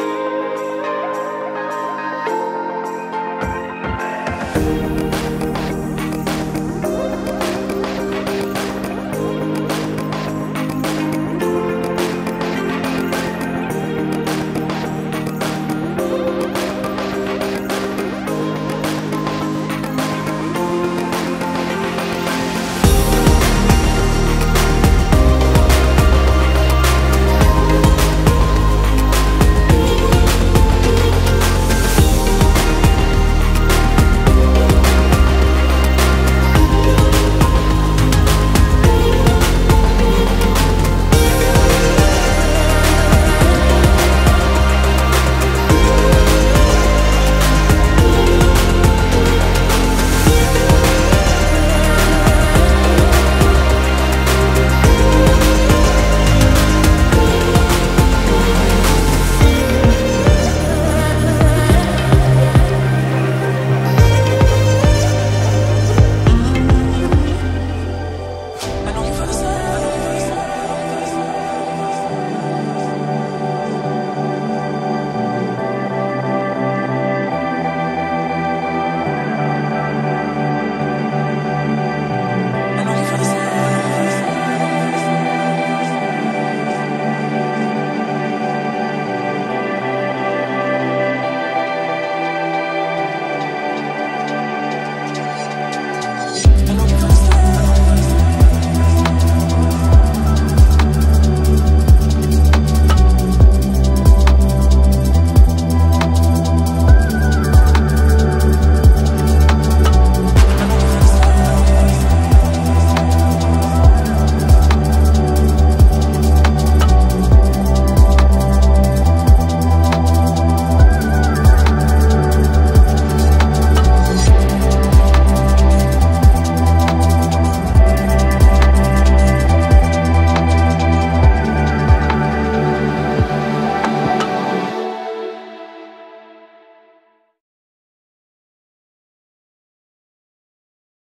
Bye.